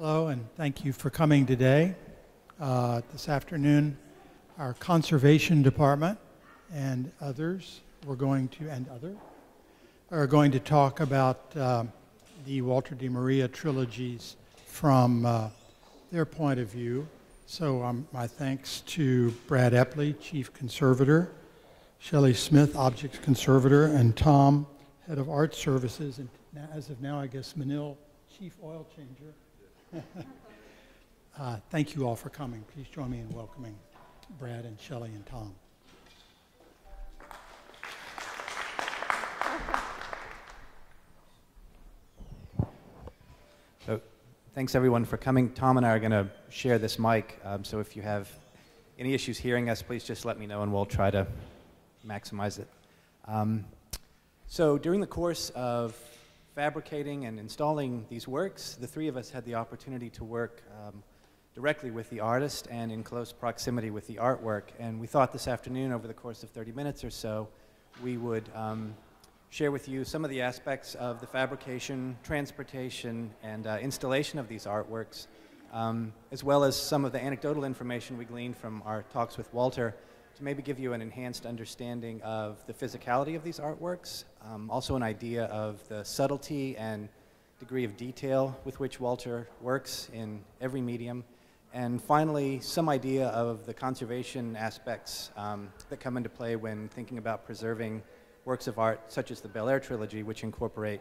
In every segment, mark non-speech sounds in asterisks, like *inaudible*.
Hello, and thank you for coming today. Uh, this afternoon, our conservation department and others, we're going to, and other, are going to talk about uh, the Walter de Maria trilogies from uh, their point of view. So um, my thanks to Brad Epley, Chief Conservator, Shelley Smith, Objects Conservator, and Tom, Head of Art Services, and as of now, I guess, Menil, Chief Oil Changer. Uh, thank you all for coming. Please join me in welcoming Brad and Shelley and Tom. So thanks everyone for coming. Tom and I are going to share this mic, um, so if you have any issues hearing us, please just let me know and we'll try to maximize it. Um, so during the course of fabricating and installing these works, the three of us had the opportunity to work um, directly with the artist and in close proximity with the artwork. And we thought this afternoon, over the course of 30 minutes or so, we would um, share with you some of the aspects of the fabrication, transportation, and uh, installation of these artworks, um, as well as some of the anecdotal information we gleaned from our talks with Walter to maybe give you an enhanced understanding of the physicality of these artworks, um, also an idea of the subtlety and degree of detail with which Walter works in every medium, and finally, some idea of the conservation aspects um, that come into play when thinking about preserving works of art such as the Bel Air trilogy, which incorporate,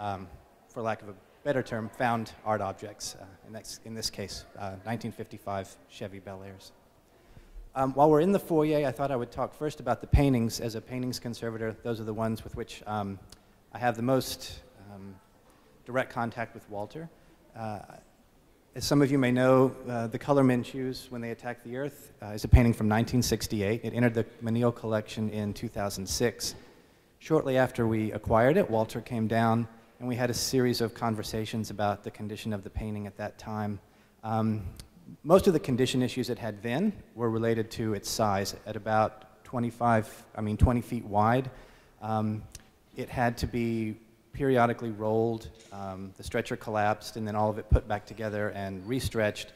um, for lack of a better term, found art objects, uh, in, this, in, this, case, uh, 1955 Chevy Bel Airs. Um, while we're in the foyer, I thought I would talk first about the paintings. As a paintings conservator, those are the ones with which um, I have the most um, direct contact with Walter. Uh, as some of you may know, uh, The Color Men Choose When They Attack the Earth uh, is a painting from 1968. It entered the Menil collection in 2006. Shortly after we acquired it, Walter came down and we had a series of conversations about the condition of the painting at that time. Most of the condition issues it had then were related to its size. At about 25, I mean 20 feet wide, um, it had to be periodically rolled. Um, the stretcher collapsed, and then all of it put back together and restretched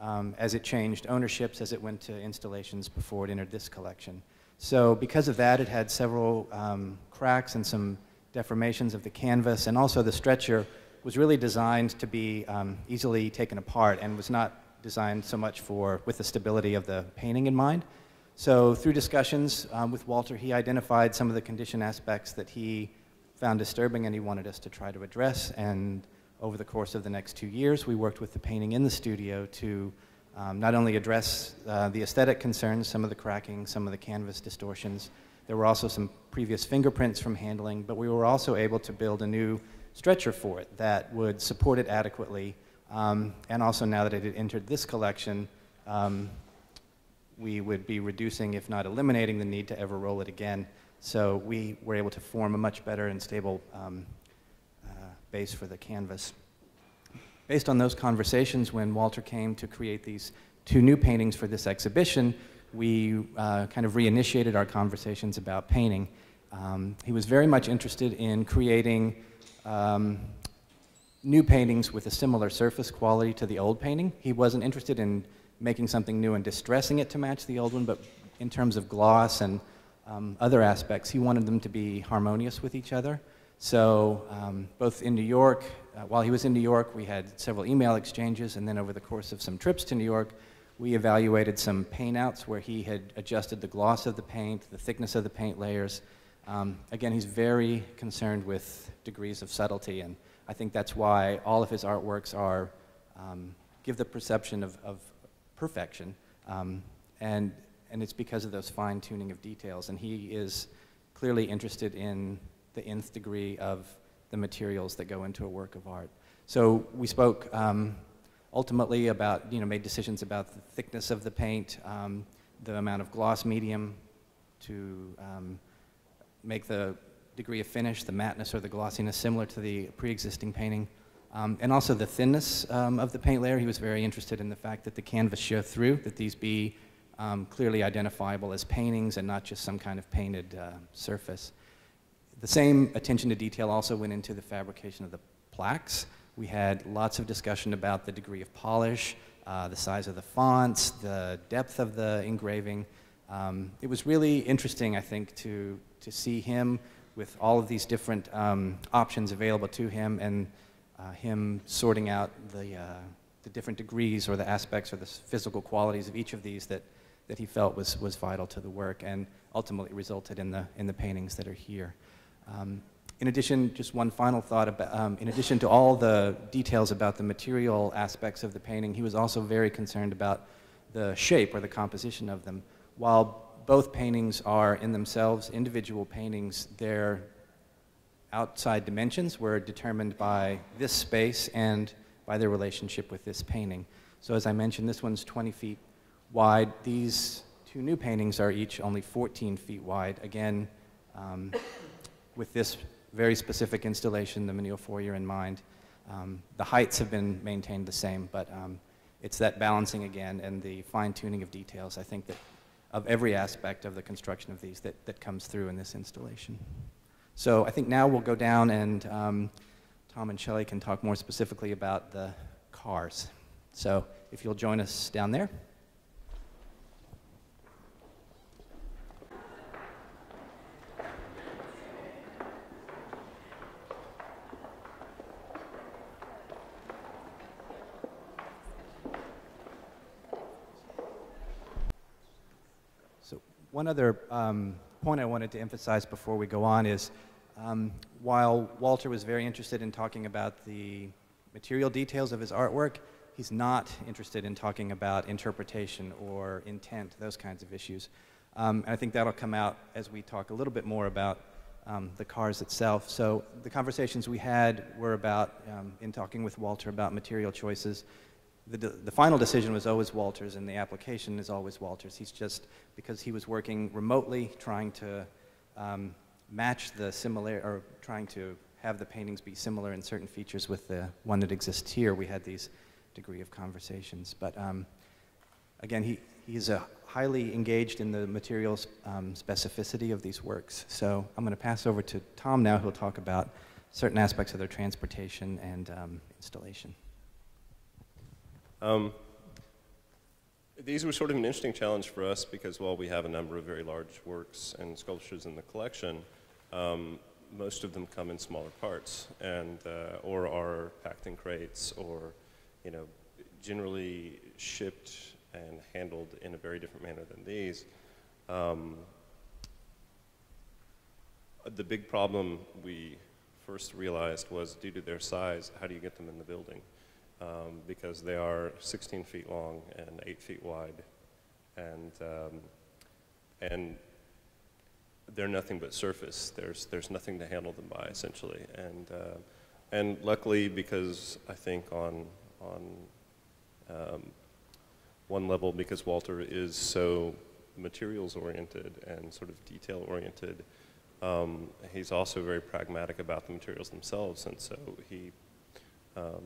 um, as it changed ownerships as it went to installations before it entered this collection. So because of that, it had several um, cracks and some deformations of the canvas, and also the stretcher was really designed to be um, easily taken apart and was not designed so much for with the stability of the painting in mind. So through discussions um, with Walter, he identified some of the condition aspects that he found disturbing and he wanted us to try to address. And over the course of the next two years, we worked with the painting in the studio to um, not only address uh, the aesthetic concerns, some of the cracking, some of the canvas distortions, there were also some previous fingerprints from handling, but we were also able to build a new stretcher for it that would support it adequately um, and also now that it had entered this collection, um, we would be reducing, if not eliminating, the need to ever roll it again. So we were able to form a much better and stable um, uh, base for the canvas. Based on those conversations, when Walter came to create these two new paintings for this exhibition, we uh, kind of reinitiated our conversations about painting. Um, he was very much interested in creating um, new paintings with a similar surface quality to the old painting. He wasn't interested in making something new and distressing it to match the old one, but in terms of gloss and um, other aspects, he wanted them to be harmonious with each other. So um, both in New York, uh, while he was in New York, we had several email exchanges, and then over the course of some trips to New York, we evaluated some paint outs where he had adjusted the gloss of the paint, the thickness of the paint layers. Um, again, he's very concerned with degrees of subtlety, and I think that's why all of his artworks are, um, give the perception of, of perfection. Um, and, and it's because of those fine tuning of details. And he is clearly interested in the nth degree of the materials that go into a work of art. So we spoke um, ultimately about, you know, made decisions about the thickness of the paint, um, the amount of gloss medium to um, make the degree of finish, the matteness or the glossiness similar to the pre-existing painting. Um, and also the thinness um, of the paint layer. He was very interested in the fact that the canvas show through, that these be um, clearly identifiable as paintings and not just some kind of painted uh, surface. The same attention to detail also went into the fabrication of the plaques. We had lots of discussion about the degree of polish, uh, the size of the fonts, the depth of the engraving. Um, it was really interesting, I think, to, to see him with all of these different um, options available to him and uh, him sorting out the, uh, the different degrees or the aspects or the physical qualities of each of these that, that he felt was, was vital to the work and ultimately resulted in the, in the paintings that are here. Um, in addition, just one final thought about, um, in addition to all the details about the material aspects of the painting, he was also very concerned about the shape or the composition of them. While both paintings are in themselves individual paintings, their outside dimensions were determined by this space and by their relationship with this painting. So as I mentioned, this one's 20 feet wide. These two new paintings are each only 14 feet wide. Again, um, with this very specific installation, the Menil foyer in mind. Um, the heights have been maintained the same, but um, it's that balancing again and the fine tuning of details, I think, that of every aspect of the construction of these that, that comes through in this installation. So I think now we'll go down and um, Tom and Shelley can talk more specifically about the cars. So if you'll join us down there. One other um, point I wanted to emphasize before we go on is um, while Walter was very interested in talking about the material details of his artwork, he's not interested in talking about interpretation or intent, those kinds of issues. Um, and I think that'll come out as we talk a little bit more about um, the cars itself. So the conversations we had were about, um, in talking with Walter about material choices, the, the final decision was always Walter's, and the application is always Walter's. He's just, because he was working remotely, trying to um, match the similar, or trying to have the paintings be similar in certain features with the one that exists here, we had these degree of conversations. But um, again, he, he's a highly engaged in the materials um, specificity of these works. So I'm going to pass over to Tom now, who'll talk about certain aspects of their transportation and um, installation. Um, these were sort of an interesting challenge for us because while we have a number of very large works and sculptures in the collection, um, most of them come in smaller parts and uh, or are packed in crates or you know generally shipped and handled in a very different manner than these. Um, the big problem we first realized was due to their size, how do you get them in the building? Um, because they are 16 feet long and 8 feet wide. And, um, and they're nothing but surface. There's, there's nothing to handle them by, essentially. And, uh, and luckily, because I think on, on um, one level, because Walter is so materials oriented and sort of detail oriented, um, he's also very pragmatic about the materials themselves. And so he, um,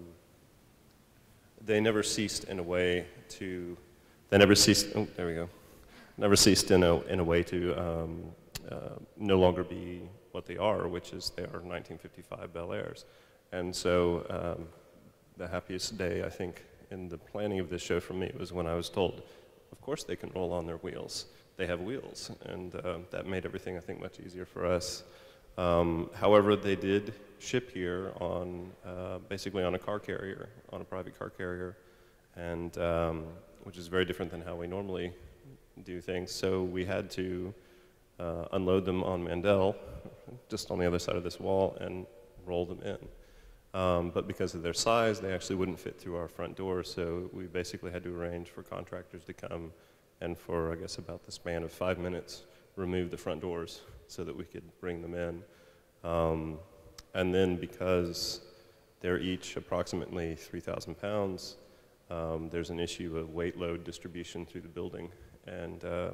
they never ceased in a way to, they never ceased, oh, there we go, never ceased in a, in a way to um, uh, no longer be what they are, which is they are 1955 Bel Airs. And so um, the happiest day, I think, in the planning of this show for me was when I was told, of course they can roll on their wheels. They have wheels. And uh, that made everything, I think, much easier for us. Um, however, they did ship here on uh, basically on a car carrier, on a private car carrier, and um, which is very different than how we normally do things. So we had to uh, unload them on Mandell, just on the other side of this wall, and roll them in. Um, but because of their size, they actually wouldn't fit through our front door, so we basically had to arrange for contractors to come and for, I guess, about the span of five minutes, remove the front doors so that we could bring them in. Um, and then because they're each approximately 3,000 pounds, um, there's an issue of weight load distribution through the building. And uh,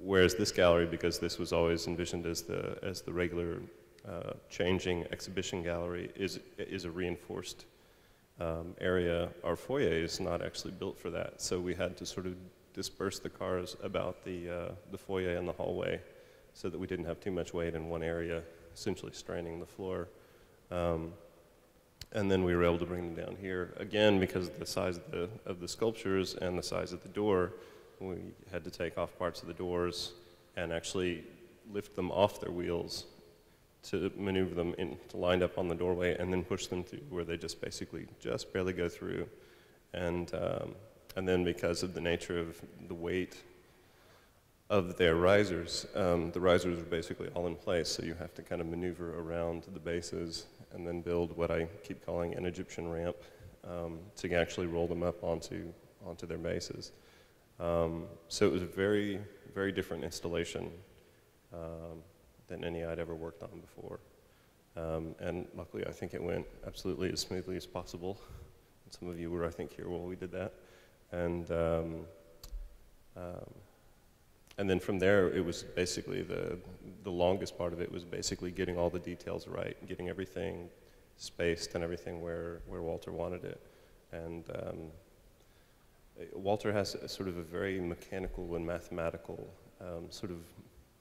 whereas this gallery, because this was always envisioned as the, as the regular uh, changing exhibition gallery, is, is a reinforced um, area, our foyer is not actually built for that. So we had to sort of disperse the cars about the, uh, the foyer and the hallway so that we didn't have too much weight in one area essentially straining the floor. Um, and then we were able to bring them down here. Again, because of the size of the, of the sculptures and the size of the door, we had to take off parts of the doors and actually lift them off their wheels to maneuver them in, to line up on the doorway and then push them through where they just basically just barely go through. And, um, and then because of the nature of the weight of their risers, um, the risers are basically all in place, so you have to kind of maneuver around the bases and then build what I keep calling an Egyptian ramp um, to actually roll them up onto, onto their bases. Um, so it was a very, very different installation um, than any I'd ever worked on before. Um, and luckily, I think it went absolutely as smoothly as possible. Some of you were, I think, here while we did that. And, um, um, and then from there, it was basically the, the longest part of it was basically getting all the details right, getting everything spaced and everything where, where Walter wanted it. And um, Walter has a, sort of a very mechanical and mathematical um, sort of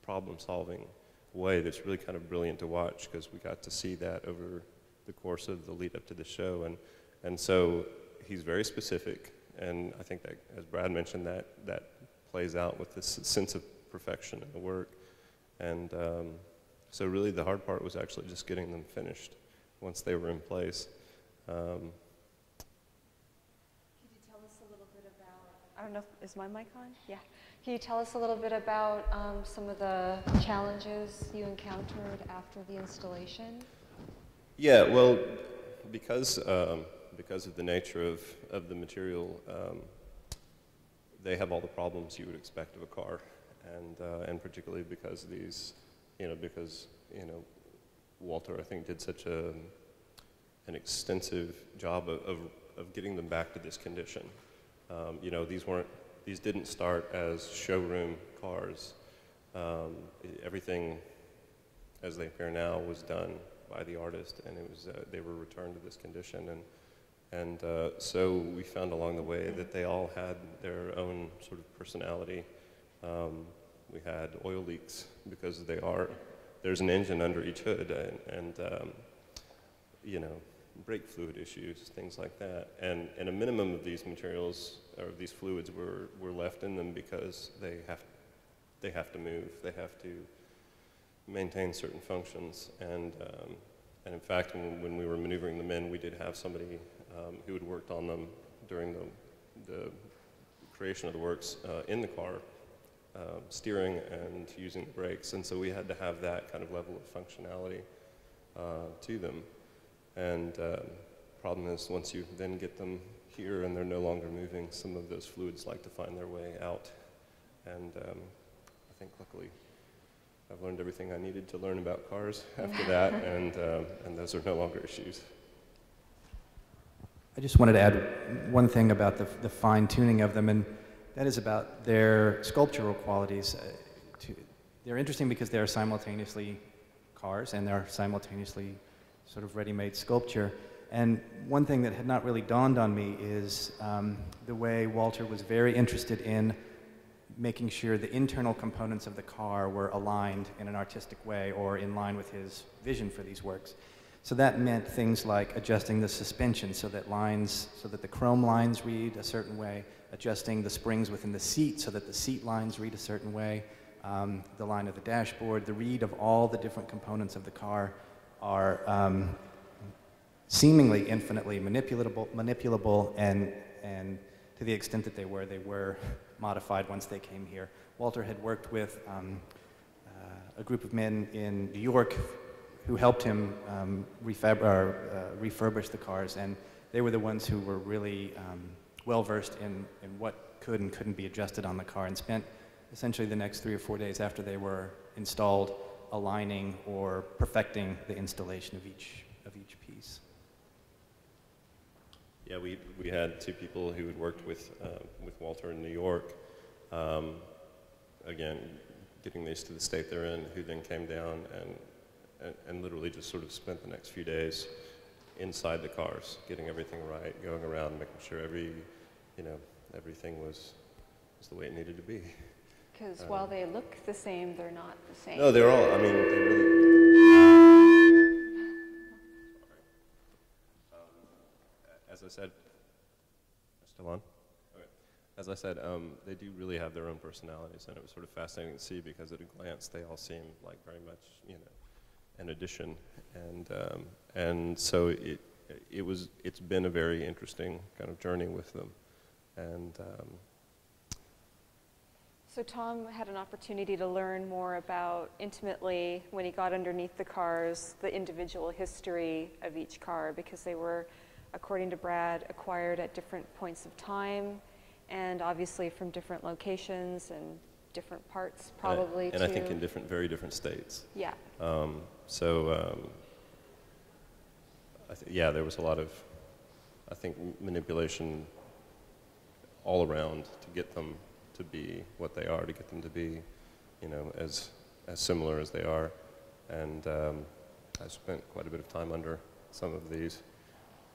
problem solving way that's really kind of brilliant to watch because we got to see that over the course of the lead up to the show. And, and so he's very specific. And I think that, as Brad mentioned, that, that plays out with this sense of perfection in the work. And um, so, really, the hard part was actually just getting them finished once they were in place. Um, Could you tell us a little bit about, I don't know, if- is my mic on? Yeah. Can you tell us a little bit about um, some of the challenges you encountered after the installation? Yeah, well, because, um, because of the nature of, of the material, um, they have all the problems you would expect of a car. And, uh, and particularly because these, you know, because, you know, Walter, I think, did such a, an extensive job of, of, of getting them back to this condition. Um, you know, these weren't, these didn't start as showroom cars. Um, everything as they appear now was done by the artist, and it was uh, they were returned to this condition. And and uh, so we found along the way that they all had their own sort of personality. Um, we had oil leaks because they are there's an engine under each hood, and, and um, you know brake fluid issues, things like that. And and a minimum of these materials or these fluids were were left in them because they have they have to move, they have to maintain certain functions. And, um, and in fact, when, when, we were maneuvering them in, we did have somebody um, who had worked on them during the, the creation of the works uh, in the car, uh, steering and using the brakes. And so we had to have that kind of level of functionality uh, to them. And um, problem is, once you then get them here and they're no longer moving, some of those fluids like to find their way out. And um, I think luckily I've learned everything I needed to learn about cars *laughs* after that, *laughs* and, um, and those are no longer issues. I just wanted to add one thing about the, the fine tuning of them, and that is about their sculptural qualities. Uh, to, they're interesting because they are simultaneously cars and they're simultaneously sort of ready made sculpture. And one thing that had not really dawned on me is um, the way Walter was very interested in making sure the internal components of the car were aligned in an artistic way or in line with his vision for these works. So that meant things like adjusting the suspension so that lines, so that the chrome lines read a certain way, adjusting the springs within the seat so that the seat lines read a certain way, um, the line of the dashboard, the read of all the different components of the car are um, seemingly infinitely manipulable, manipulable and, and to the extent that they were, they were *laughs* modified once they came here. Walter had worked with um, uh, a group of men in New York who helped him um, refab- or, uh, refurbish the cars, and they were the ones who were really um, well versed in, in what could and couldn't be adjusted on the car, and spent essentially the next three or four days after they were installed aligning or perfecting the installation of each of each piece. Yeah, we, we had two people who had worked with, uh, with Walter in New York. Um, again, getting these to the state they're in, who then came down and, and, and, literally just sort of spent the next few days inside the cars, getting everything right, going around, making sure every, you know, everything was, was the way it needed to be. Because um, while they look the same, they're not the same. No, they're all, I mean, they really, as I said, still on? Okay. As I said, um, they do really have their own personalities, and it was sort of fascinating to see because at a glance they all seem like very much, you know, an addition, and um, and so it it was it's been a very interesting kind of journey with them, and um, So Tom had an opportunity to learn more about intimately when he got underneath the cars, the individual history of each car because they were, according to Brad, acquired at different points of time and obviously from different locations and different parts probably and, I, and. I think in different very different states. yeah. Um, so, um, I th- yeah, there was a lot of, I think, manipulation all around to get them to be what they are, to get them to be, you know, as as similar as they are. And um, I spent quite a bit of time under some of these.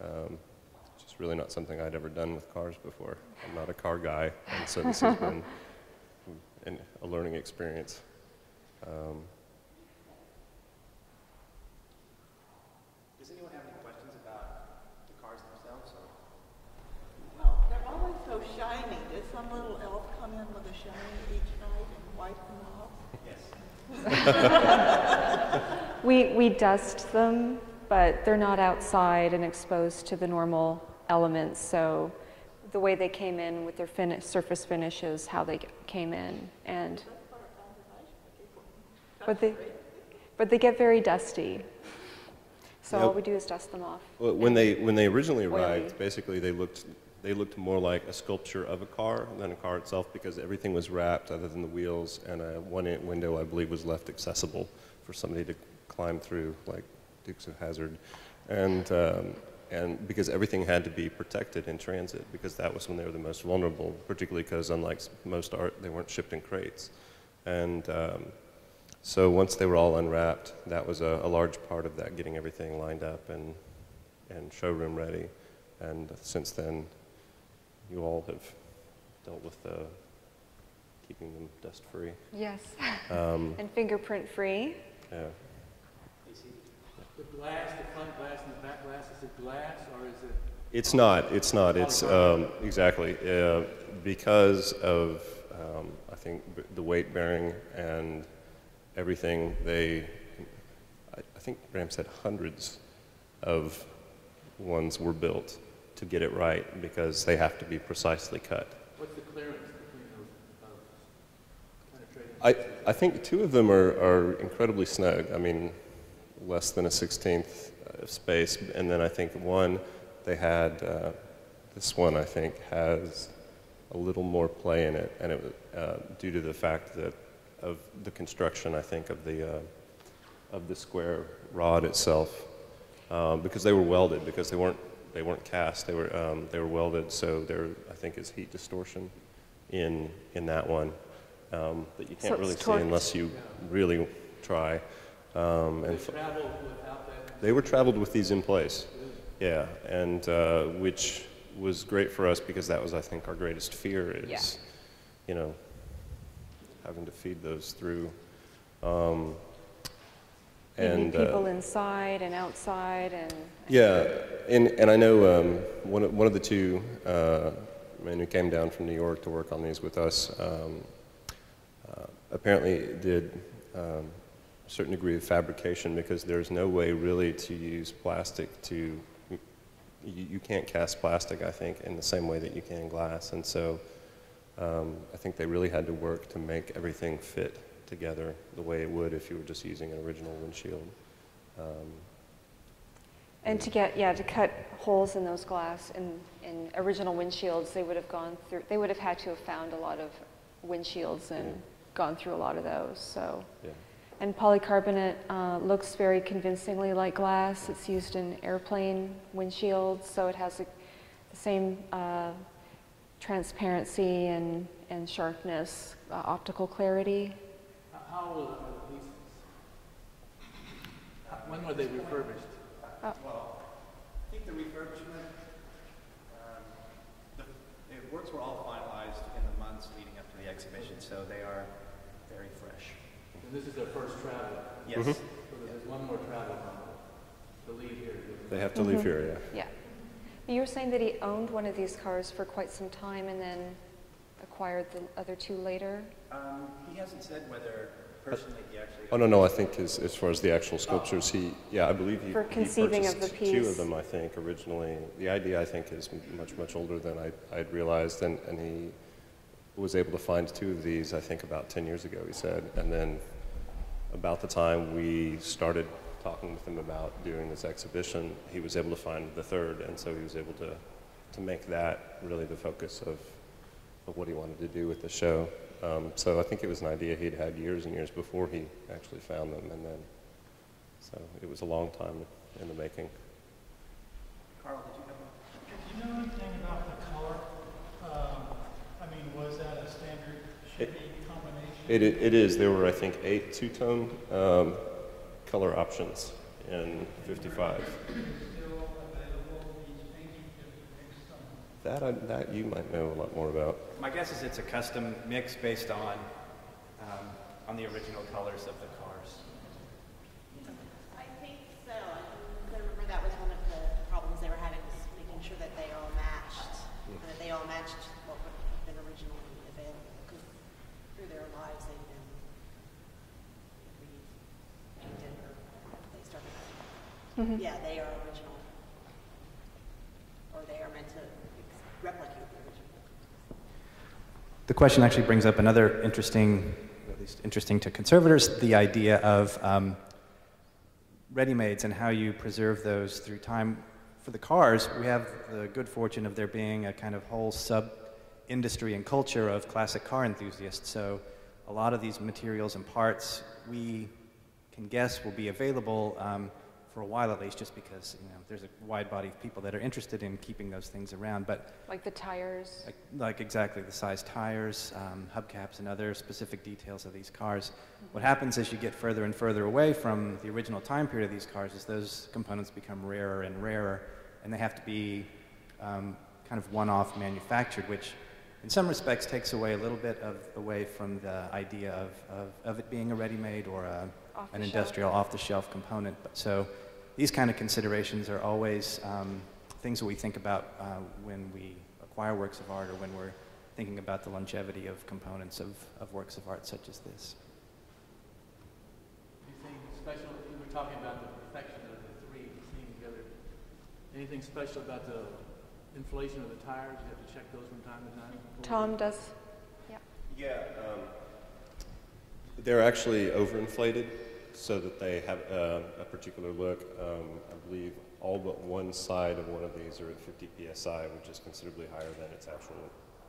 Um, it's just really not something I'd ever done with cars before. I'm not a car guy, and so this has *laughs* been an, a learning experience. Um, Does anyone have any questions about the cars themselves? Or? Well, they're always so shiny. Does some little elf come in with a shiny each night and wipe them off? *laughs* We, we dust them, but they're not outside and exposed to the normal elements. So the way they came in with their fin- surface finish is how they came in. And but they, but they get very dusty. So all we do is dust them off. Well, when they when they originally Oily. arrived, basically they looked they looked more like a sculpture of a car than a car itself because everything was wrapped other than the wheels and a one in- window I believe was left accessible for somebody to climb through like Dukes of Hazzard, and um, and because everything had to be protected in transit because that was when they were the most vulnerable, particularly because unlike most art they weren't shipped in crates, and um, so once they were all unwrapped, that was a, a large part of that, getting everything lined up and, and showroom ready. And since then, you all have dealt with uh, keeping them dust free. Yes. Um, *laughs* and fingerprint free. yeah. The glass, the front glass and the back glass, is it glass or is it? It's not. It's not. It's um, exactly uh, because of um, I think b- the weight bearing and everything. They, I, I think Graham said hundreds of ones were built to get it right because they have to be precisely cut. What's the clearance between those, uh, penetrating? I, I think two of them are, are incredibly snug. I mean, less than a sixteenth of space. And then I think one, they had, uh, this one I think has a little more play in it. And it was uh, due to the fact that of the construction, I think, of the, uh, of the square rod itself. Um, because they were welded, because they weren't, they weren't cast, they were, um, they were welded. So there, I think, is heat distortion in, in that one um, that you can't really it's see torqued. unless you really try. Um, and f- Travel without that? they were traveled with these in place, yeah, and uh, which was great for us because that was, I think, our greatest fear is, Yeah. you know, having to feed those through. Um, And uh, people inside and outside and yeah, and, and I know um, one, of, one of the two uh, men who came down from New York to work on these with us um, uh, apparently did um, a certain degree of fabrication because there's no way really to use plastic to, you, you can't cast plastic, I think, in the same way that you can glass. And so um, I think they really had to work to make everything fit together the way it would if you were just using an original windshield. Um, And to get, yeah, to cut holes in those glass in, in original windshields, they would have gone through, they would have had to have found a lot of windshields and Yeah. gone through a lot of those, so. yeah. And polycarbonate uh, looks very convincingly like glass. It's used in airplane windshields, so it has a, the same uh, transparency and, and sharpness, uh, optical clarity. How- How old are these? How- When were they refurbished? Well, I think the refurbishment, um, the, the works were all finalized in the months leading up to the exhibition, so they are very fresh. And this is their first travel, Yes. Mm-hmm. so there's one more travel on the lead here. They have to leave mm-hmm. here, yeah. Yeah. You were saying that he owned one of these cars for quite some time and then acquired the other two later? Um, he hasn't said whether personally he actually. Oh, no, no, I think as, as far as the actual sculptures, he, yeah, I believe he For he conceiving of purchased the two of them, I think, originally. The idea, I think, is m- much, much older than I, I'd realized, and, and he was able to find two of these, I think, about 10 years ago, he said. And then about the time we started talking with him about doing this exhibition, he was able to find the third, and so he was able to, to make that really the focus of, of what he wanted to do with the show. Um, so I think it was an idea he'd had years and years before he actually found them, and then, so it was a long time in the making. Carl, did you have Do you know anything about the color? Um, I mean, was that a standard It- combination? It, it it is. There were, I think, eight two-tone um, color options in 55. Still available, these paintings that we fixed on? That, I, that you might know a lot more about. My guess is it's a custom mix based on, um, on the original colors of the cars. I think so. I remember that was one of the problems they were having, was making sure that they all matched, and that they all matched what would have been originally available, because through their lives, they've been repainted, or they started, yeah, they are original. Or they are meant to ex- replicate the original. The question actually brings up another interesting, at least interesting to conservators, the idea of um, ready-mades and how you preserve those through time. For the cars, we have the good fortune of there being a kind of whole sub-industry and culture of classic car enthusiasts. So a lot of these materials and parts we can guess will be available um, for a while at least, just because you know there's a wide body of people that are interested in keeping those things around. But Like the tires? like, like exactly the size tires, um, hubcaps, and other specific details of these cars. What happens as you get further and further away from the original time period of these cars is those components become rarer and rarer, and they have to be um, kind of one-off manufactured, which in some respects takes away a little bit of away from the idea of, of, of it being a ready-made or a, an industrial off-the-shelf component. But so these kind of considerations are always um, things that we think about uh, when we acquire works of art or when we're thinking about the longevity of components of, of works of art such as this. Anything special, you were talking about the perfection of the three seen together. Anything special about the inflation of the tires? You have to check those from time to time? Tom does? Yeah. Um, they're actually overinflated so that they have uh, a particular look. Um, I believe all but one side of one of these are at 50 psi, which is considerably higher than its actual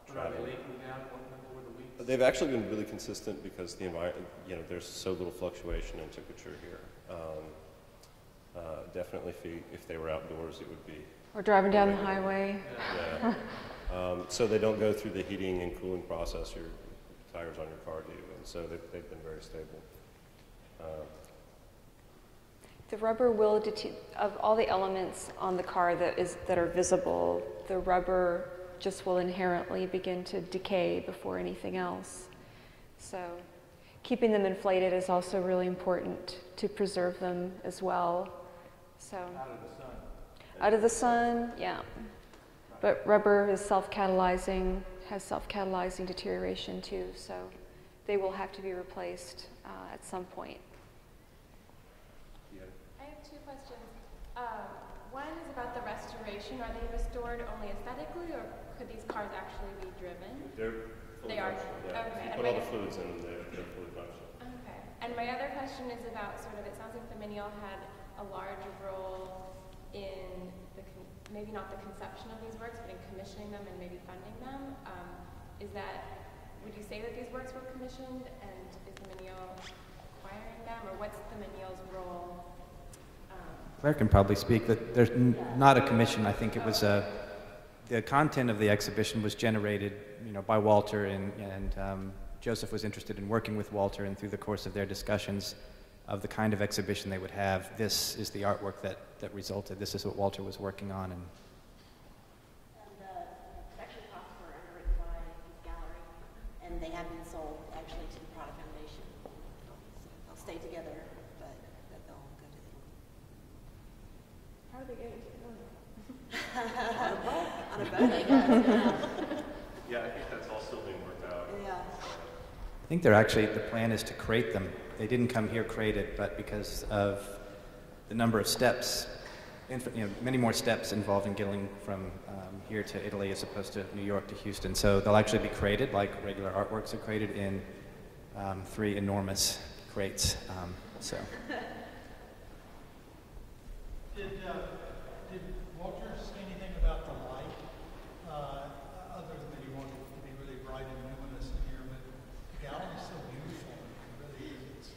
Are travel. they leaking out one over the weeks? They've actually been really consistent because the environment, you know, there's so little fluctuation in temperature here. Um, uh, definitely, if, you, if they were outdoors, it would be. Or driving down the highway? Yeah. *laughs* um, so they don't go through the heating and cooling process your tires on your car do, and so they've, they've been very stable. Uh, The rubber will, of all the elements on the car that is, that are visible, the rubber just will inherently begin to decay before anything else. So keeping them inflated is also really important to preserve them as well. So Out of the sun. out of the sun, yeah. But rubber is self-catalyzing, has self-catalyzing deterioration too, so they will have to be replaced uh, at some point. yeah. I have two questions. Um, one is about the restoration. Are they restored only aesthetically, or could these cars actually be driven? They're fully They are? functional, yeah. Okay. If you And put all my- the fluids in them, they're, they're fully functional. Okay. And my other question is about sort of, it sounds like the Menil had a large role in the, maybe not the conception of these works, but in commissioning them and maybe funding them. Um, is that, would you say that these works were commissioned, and is the Menil acquiring them, or what's the Menil's role? Claire can probably speak. That there's not a commission. I think it was a. The content of the exhibition was generated, you know, by Walter, and, and um, Josef was interested in working with Walter, and through the course of their discussions of the kind of exhibition they would have, this is the artwork that, that resulted. This is what Walter was working on, And uh, it's actually costs were underwritten by his gallery, and they have been sold actually to the Prada Foundation. They'll stay together, but but they'll go to the. How are they getting to know Yeah, I think that's all still being worked out. Yeah. I think they're actually, the plan is to crate them. They didn't come here crated, but because of the number of steps, you know, many more steps involved in getting from um, here to Italy as opposed to New York to Houston. So they'll actually be crated like regular artworks are crated in um, three enormous crates. Um, so Did, uh, did Walter say anything about the light, uh, other than that he wanted it to be really bright and luminous in here, but the gallery's so beautiful, it really is.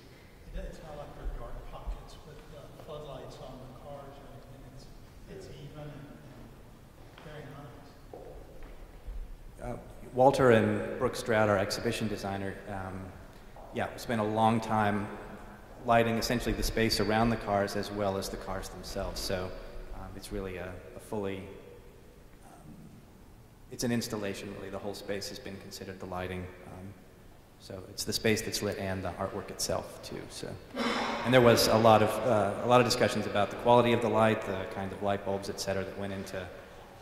It's, not like there are dark pockets with uh, floodlights on the cars or anything, it's, it's even and, and very nice. uh, Walter and Brooke Stroud, our exhibition designer, um, yeah, spent a long time lighting essentially the space around the cars as well as the cars themselves. So um, it's really a, a fully, um, it's an installation really. The whole space has been considered the lighting. Um, so it's the space that's lit and the artwork itself too. So, and there was a lot of uh, a lot of discussions about the quality of the light, the kind of light bulbs, et cetera, that went into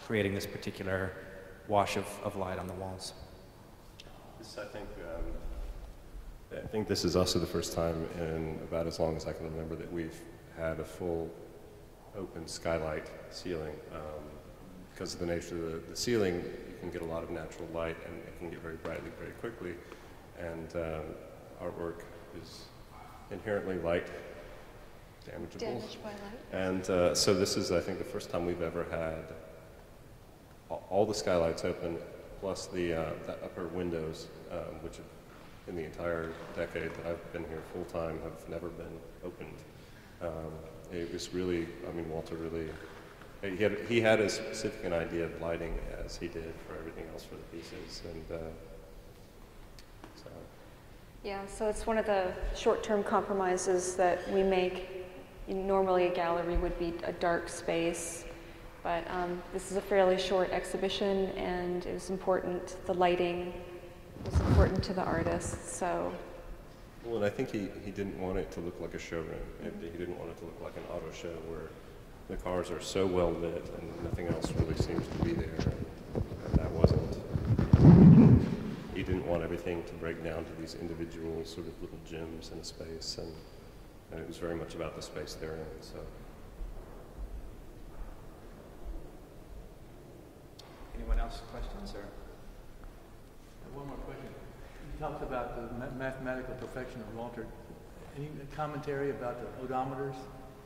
creating this particular wash of, of light on the walls. This, I think, um, I think this is also the first time in about as long as I can remember that we've had a full open skylight ceiling. Because of the nature of the, the ceiling, you can get a lot of natural light and it can get very brightly very quickly. And um, artwork is inherently light damageable. Damaged by light. And uh, so this is, I think, the first time we've ever had all, all the skylights open, plus the, uh, the upper windows, um, which have, in the entire decade that I've been here full time have never been opened. Um, it was really, I mean, Walter really, he had, he had as specific an idea of lighting as he did for everything else for the pieces. And uh, so, Yeah, so it's one of the short-term compromises that we make. Normally, a gallery would be a dark space, but um, this is a fairly short exhibition, and it was important, the lighting was important to the artist, so, well, and I think he, he didn't want it to look like a showroom. It- He didn't want it to look like an auto show where the cars are so well lit and nothing else really seems to be there. And that wasn't. He didn't want everything to break down to these individual sort of little gems in a space, and, and it was very much about the space they're in. So. Anyone else questions or? One more question. You talked about the ma- mathematical perfection of Walter. Any commentary about the odometers?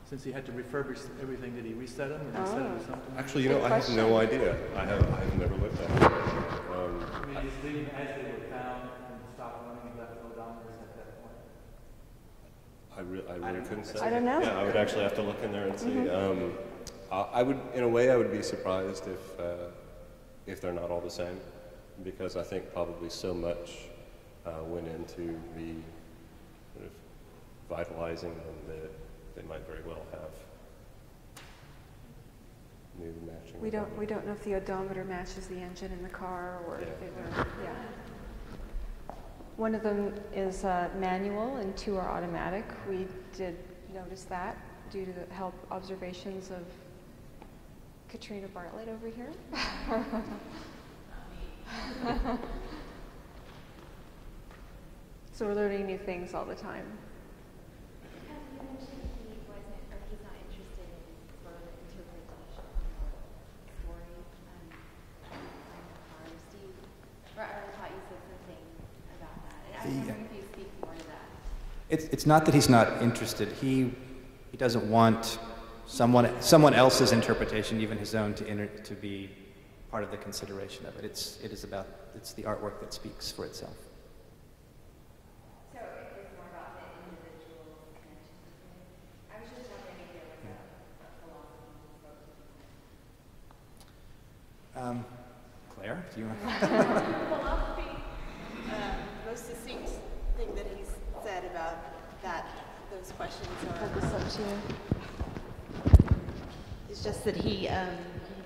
Since he had to refurbish everything, did he reset them or reset it or Oh. something? Actually, you know, I have no idea. I have I have never looked at it. Um, I mean, just leave them as they were found and stop running and left odometers at that point? I, re- I really know. couldn't say. I don't know. Yeah, I would actually have to look in there and see. Um, I, I would, in a way, I would be surprised if uh, if they're not all the same, because I think probably so much uh, went into the sort of vitalizing them that they might very well have new matching. we don't, we don't know if the odometer matches the engine in the car, or if they were, yeah. One of them is uh, manual and two are automatic. We did notice that due to the help observations of Katrina Bartlett over here. *laughs* So we're learning new things all the time. It's, it's not that he's not interested. He, he doesn't want someone, someone else's interpretation, even his own, to, enter, to be part of the consideration of it. It's, it is about, it's the artwork that speaks for itself. So it more about the individual connection. I was just wondering if there was a, a philosophy you spoke to. Um, Claire, do you want? *laughs* *laughs*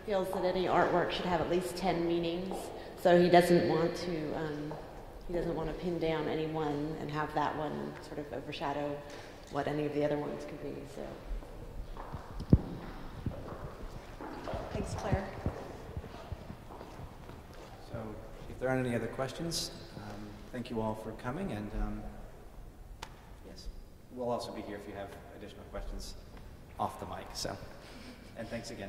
feels that any artwork should have at least 10 meanings, so he doesn't want to. Um, he doesn't want to pin down any one and have that one sort of overshadow what any of the other ones could be. So, thanks, Claire. So, if there aren't any other questions, um, thank you all for coming, and um, yes, we'll also be here if you have additional questions off the mic. So, and thanks again.